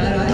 Claro,